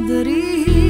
Madrid.